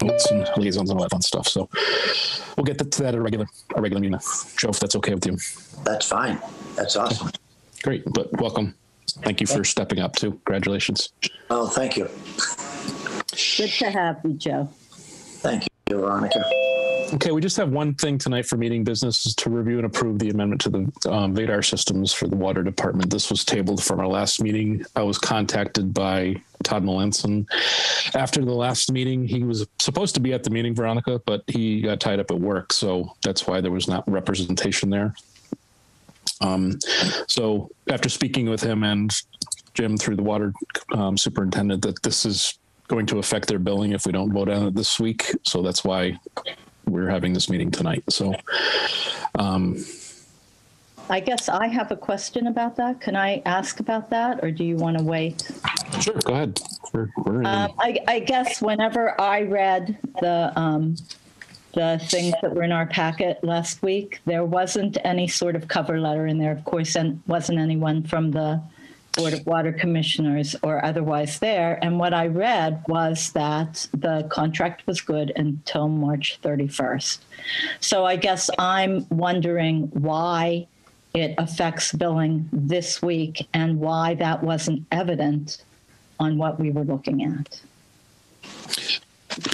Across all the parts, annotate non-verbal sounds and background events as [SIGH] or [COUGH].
votes and liaisons and all that fun stuff. So we'll get to that at a regular, a regular meeting. Joe, if that's okay with you. That's fine. That's awesome. Great, but welcome. Thank you for stepping up too. Congratulations. Oh, thank you. Good to have you, Joe. Thank you, Veronica. Okay, we just have one thing tonight for meeting business is to review and approve the amendment to the um, Vadar systems for the water department. This was tabled from our last meeting. I was contacted by Todd Melanson after the last meeting. He was supposed to be at the meeting, Veronica, but he got tied up at work, so that's why there was not representation there. Um, so after speaking with him and Jim through the water um, superintendent, that this is going to affect their billing if we don't vote on it this week. So that's why we're having this meeting tonight. So, um, I guess I have a question about that. Can I ask about that, or do you want to wait? sure, go ahead. We're, we're in. Um, I, I guess whenever I read the, um, the things that were in our packet last week, there wasn't any sort of cover letter in there, of course, and wasn't anyone from the Board of Water Commissioners or otherwise there. And what I read was that the contract was good until March 31st. So I guess I'm wondering why it affects billing this week and why that wasn't evident on what we were looking at.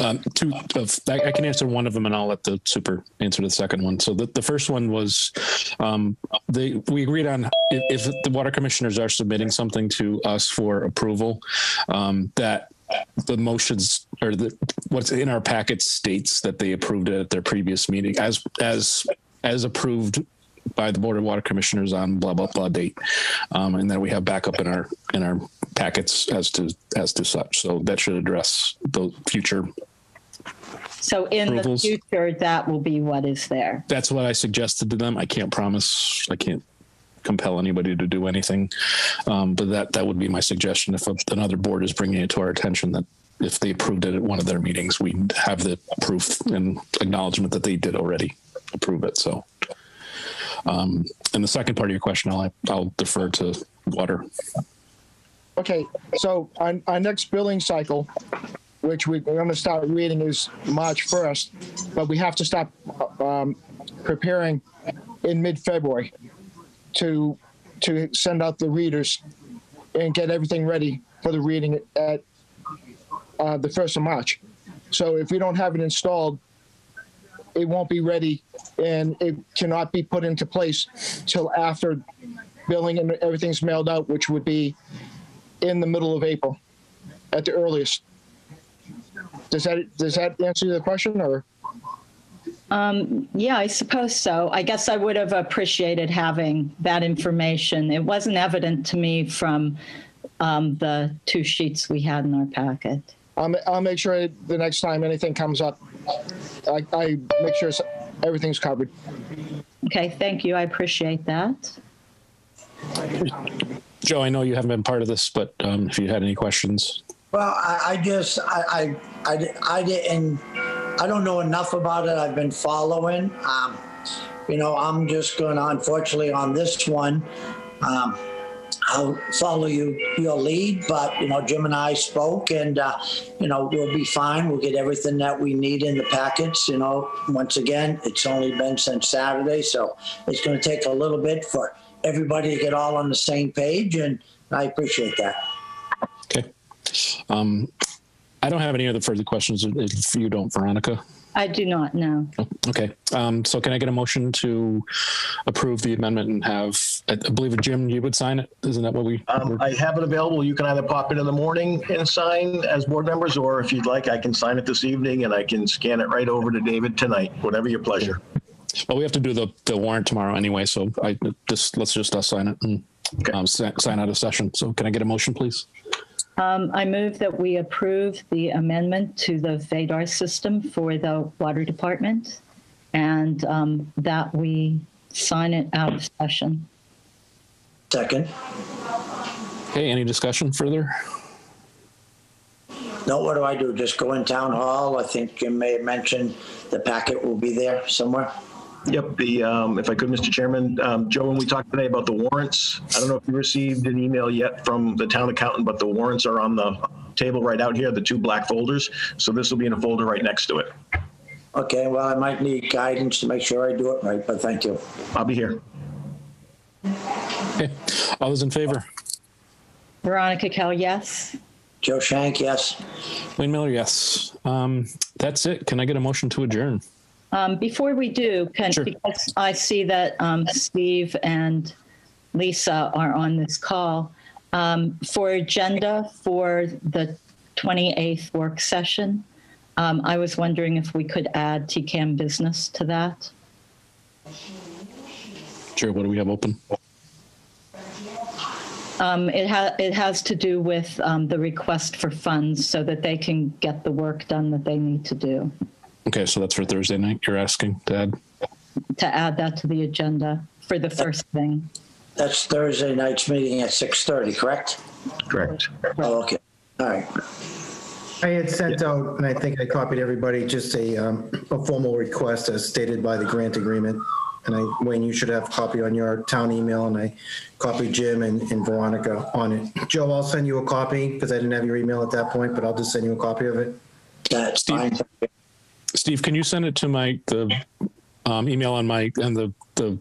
Um, two of I, I can answer one of them and I'll let the super answer the second one. So the, the first one was um, they we agreed on if, if the water commissioners are submitting something to us for approval um, that the motions or the what's in our packet states that they approved it at their previous meeting as as as approved by the board of water commissioners on blah blah blah date um, and then we have backup in our in our packets as to as to such. So that should address the future So in the future, that will be what is there. that's what i suggested to them. I can't promise. I can't compel anybody to do anything. Um, but that that would be my suggestion. If another board is bringing it to our attention that if they approved it at one of their meetings we have the proof and acknowledgement that they did already approve it. So um, and the second part of your question i'll i'll defer to water Okay, so our, our next billing cycle, which we, we're gonna start reading is March first, but we have to stop, um, preparing in mid-February to, to send out the readers and get everything ready for the reading at, uh, the first of March. So if we don't have it installed, it won't be ready and it cannot be put into place till after billing and everything's mailed out, which would be in the middle of April at the earliest. Does that, does that answer the question or? Um, yeah, I suppose so. I guess I would have appreciated having that information. It wasn't evident to me from um, the two sheets we had in our packet. I'll, I'll make sure the next time anything comes up, I, I make sure everything's covered. Okay, thank you. I appreciate that. Joe i know you haven't been part of this but um, if you had any questions Well, I, I just, I, I, I, I didn't, I don't know enough about it. I've been following. Um, you know, I'm just going to, unfortunately, on this one, um, I'll follow you, your lead, but, you know, Jim and I spoke and, uh, you know, we'll be fine. We'll get everything that we need in the packets, you know. Once again, it's only been since Saturday, so it's going to take a little bit for everybody to get all on the same page, and I appreciate that. okay um, i don't have any other further questions if you don't veronica I do not know. Oh, Okay, um, so can I get a motion to approve the amendment and have, I I believe, Jim, you would sign it? Isn't that what we? Um, I have it available. You can either pop in in the morning and sign as board members, or if you'd like, I can sign it this evening and I can scan it right over to David tonight, whatever your pleasure. Well, we have to do the, the warrant tomorrow anyway, so I just, let's just us sign it and Okay. um, si- sign out of session. So can I get a motion, please? Um, I move that we approve the amendment to the VADAR system for the water department and um, that we sign it out of session. Second. Okay, any discussion further? No, what do I do? Just go in town hall? I think Jim may have mentioned the packet will be there somewhere. Yep, the, um, if I could, Mr. Chairman, um, Joe, when we talked today about the warrants, I don't know if you received an email yet from the town accountant, but the warrants are on the table right out here, the two black folders. So this will be in a folder right next to it. Okay, well, I might need guidance to make sure I do it right, but thank you. I'll be here. Okay. [LAUGHS] All those in favor? Veronica Kell, yes. Joe Shank, yes. Wayne Miller, yes. Um, that's it. Can I get a motion to adjourn? Um, before we do, can, Sure. because I see that um, Steve and Lisa are on this call, um, for agenda for the 28th work session, um, I was wondering if we could add TCAM business to that. Sure. What do we have open? Um, it, ha- it has to do with um, the request for funds so that they can get the work done that they need to do. Okay, so that's for Thursday night. You're asking, Dad. To add that to the agenda for the first thing. That's Thursday night's meeting at 6:30, correct? Correct. Oh, okay. All right. I had sent out, and I think I copied everybody, just a, um, a formal request as stated by the grant agreement. And I, Wayne, you should have a copy on your town email, and I copied Jim and, and Veronica on it. Joe, I'll send you a copy, because I didn't have your email at that point, but I'll just send you a copy of it. That's fine. Steve, can you send it to my the um, email on my and the the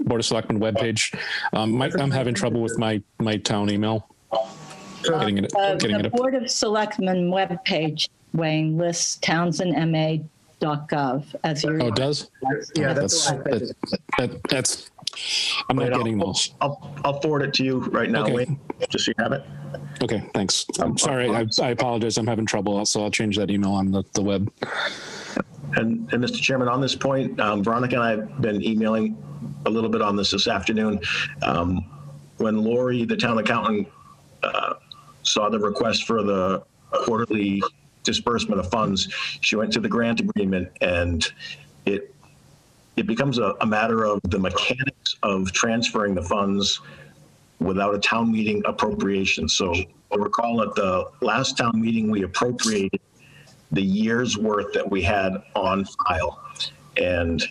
Board of Selectmen webpage? Um, my, I'm having trouble with my my town email. Getting it, Uh, getting The it. Board of Selectmen webpage, Wayne, lists townsendma.gov as your. Oh, it does? Yeah, That's that's, that, that, that's. I'm not Wait, I'll- getting those. I'll, I'll forward it to you right now, Okay. Wayne, just so you have it. Okay, thanks. I'm sorry. I, I apologize. I'm having trouble. So I'll change that email on the, the web. And, and Mr. Chairman, on this point, um, Veronica and I have been emailing a little bit on this this afternoon. Um, When Lori, the town accountant, uh, saw the request for the quarterly disbursement of funds, she went to the grant agreement and it, it becomes a, a matter of the mechanics of transferring the funds without a town meeting appropriation. So recall at the last town meeting, we appropriated the year's worth that we had on file. And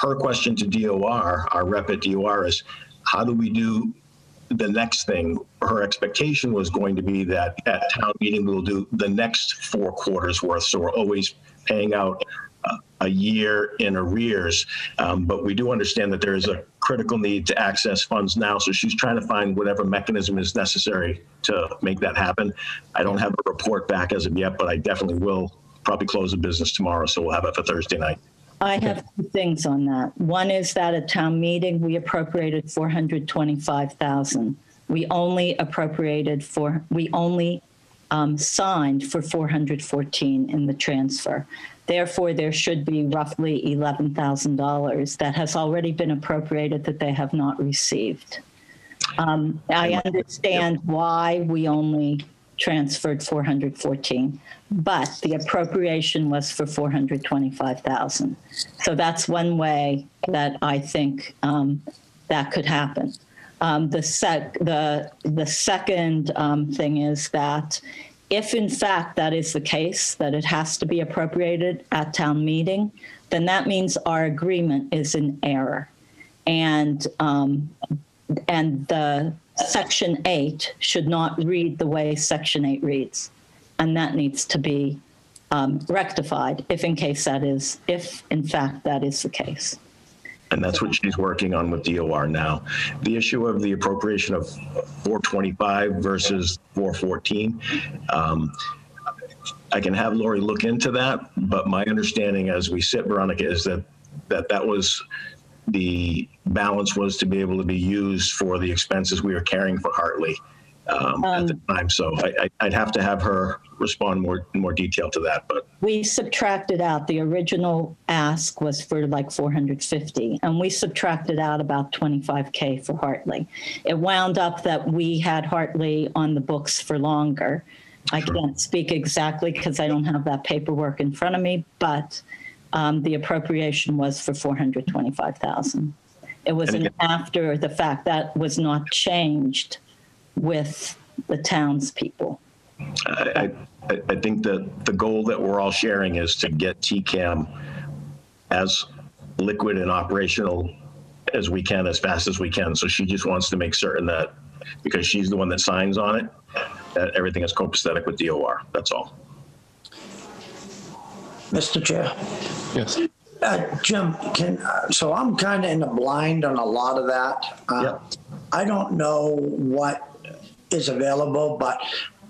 her question to DOR, our rep at DOR, is how do we do the next thing? Her expectation was going to be that at town meeting, we'll do the next four quarters worth. So we're always paying out a year in arrears. Um, but we do understand that there is a critical need to access funds now. So she's trying to find whatever mechanism is necessary to make that happen. I don't have a report back as of yet, but I definitely will probably close the business tomorrow. So we'll have it for Thursday night. I have two things on that. One is that at town meeting, we appropriated 425,000. We only appropriated for, we only um, signed for 414 in the transfer. Therefore, there should be roughly $11,000 that has already been appropriated that they have not received. Um, I understand why we only transferred 414, but the appropriation was for 425,000. So that's one way that I think um, that could happen. Um, the sec the the second um, thing is that if in fact that is the case, that it has to be appropriated at town meeting, then that means our agreement is in error, and um, and the section eight should not read the way section eight reads, and that needs to be um, rectified if in case that is if in fact that is the case. And that's what she's working on with DOR now. The issue of the appropriation of 425 versus 414, um, I can have Lori look into that, but my understanding as we sit, Veronica, is that that, that was the balance was to be able to be used for the expenses we were carrying for Hartley um, at the time. So I, I, I'd have to have her respond more in more detail to that. But we subtracted out the original ask was for like 450 and we subtracted out about 25k for hartley it wound up that we had hartley on the books for longer i can't speak exactly because i don't have that paperwork in front of me but um, the appropriation was for 425000 it was an after the fact that was not changed with the townspeople I, I, I think that the goal that we're all sharing is to get TCAM as liquid and operational as we can, as fast as we can. So she just wants to make certain that, because she's the one that signs on it, that everything is copacetic with DOR. That's all. Mr. Chair. Yes. Uh, Jim, can, uh, so I'm kind of in the blind on a lot of that. Uh, Yep. I don't know what is available, but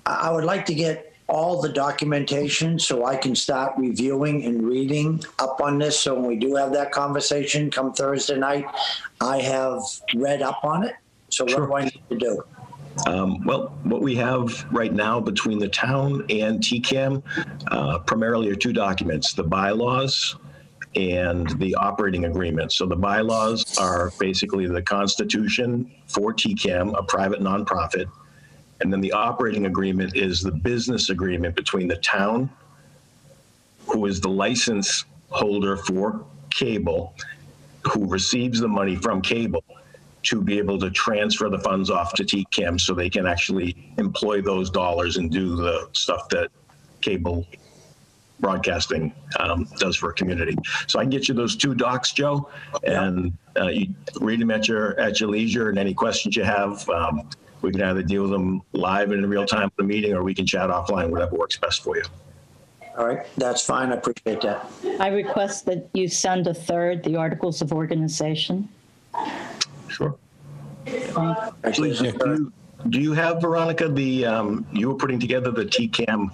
I I would like to get all the documentation so I can start reviewing and reading up on this. So when we do have that conversation come Thursday night, I have read up on it. So what do I need to do? Um, Well, what we have right now between the town and TCAM uh, primarily are two documents, the bylaws and the operating agreement. So the bylaws are basically the constitution for TCAM, a private nonprofit. And then the operating agreement is the business agreement between the town, who is the license holder for cable, who receives the money from cable to be able to transfer the funds off to TCAM so they can actually employ those dollars and do the stuff that cable broadcasting um, does for a community. So I can get you those two docs, Joe, and uh, you read them at your at your leisure. And any questions you have, um, we can either deal with them live and in real time at the meeting, or we can chat offline, whatever works best for you. All right, that's fine. I appreciate that. I request that you send a third, the Articles of Organization. Sure. Actually, Do you, do you have, Veronica, the, um, you were putting together the TCAM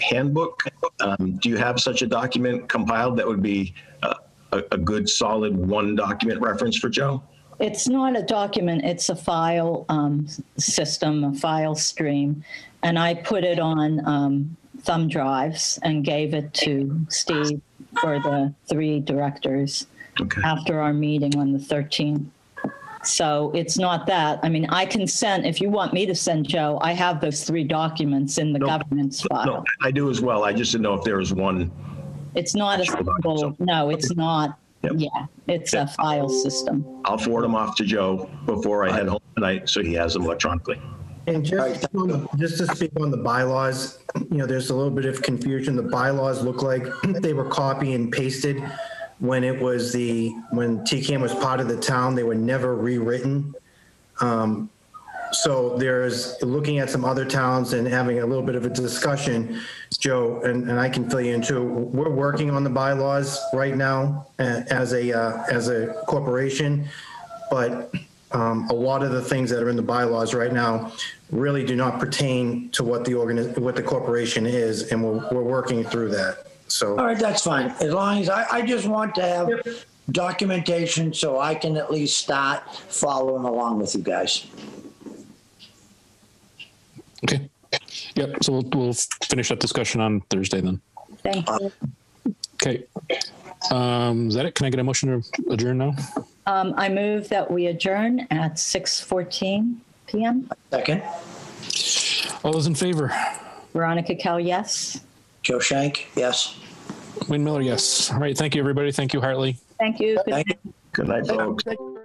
handbook? Um, do you have such a document compiled that would be uh, a, a good, solid one document reference for Joe? It's not a document, it's a file um, system, a file stream. And I put it on um, thumb drives and gave it to Steve for the three directors Okay. after our meeting on the 13th. So it's not that. I mean, I can send, if you want me to send Joe, I have those three documents in the No, governance No, file. I do as well. I just didn't know if there was one. It's not a Sure, document, single, no, it's not. Yep. Yeah, it's a file system. I'll forward them off to Joe before I head home tonight, so he has them electronically. And just, just to speak on the bylaws, you know, there's a little bit of confusion. The bylaws look like [CLEARS THROAT] they were copy and pasted when it was the, when TCAM was part of the town, they were never rewritten. Um, So there's, looking at some other towns and having a little bit of a discussion, Joe, and, and I can fill you in too. We're working on the bylaws right now as a, uh, as a corporation. But um, a lot of the things that are in the bylaws right now really do not pertain to what the organi, what the corporation is, and we're, we're working through that. All So, right, that's fine. As long as, I, I just want to have documentation so I can at least start following along with you guys. Okay. Yep. So we'll, we'll finish that discussion on Thursday then. Thank you. Okay. Um, is that it? Can I get a motion to adjourn now? Um, I move that we adjourn at 6:14 PM. Second, All those in favor? Veronica Kell, yes. Joe Shank, yes. Wayne Miller, yes. All right. Thank you, everybody. Thank you, Hartley. Thank you. Good Thank you. Good night, folks. Thank you.